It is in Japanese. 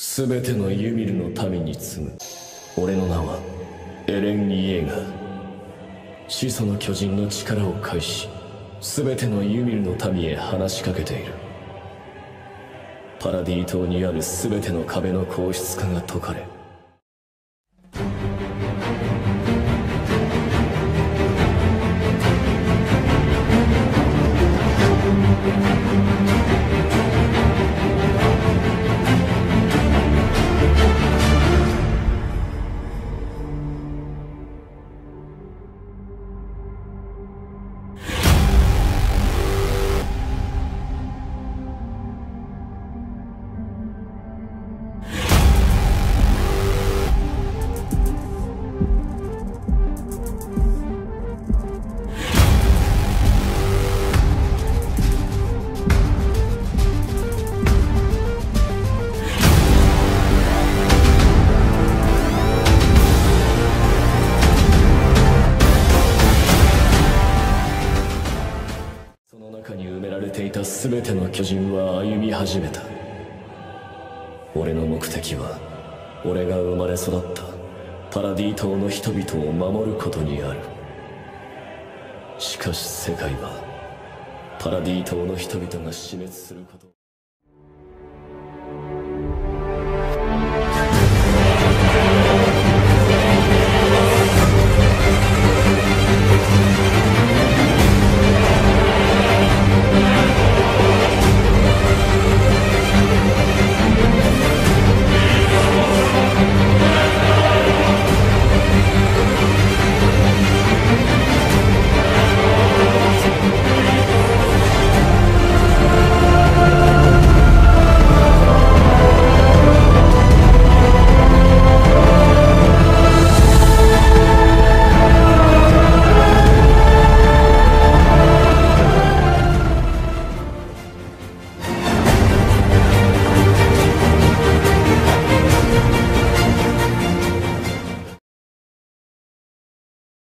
全てのユミルの民に継ぐ俺の名はエレン・イエーガー。始祖の巨人の力を介し全てのユミルの民へ話しかけている。パラディ島にある全ての壁の硬質化が解かれその中に埋められていた全ての巨人は歩み始めた。俺の目的は俺が生まれ育ったパラディ島の人々を守ることにある。しかし世界はパラディ島の人々が死滅すること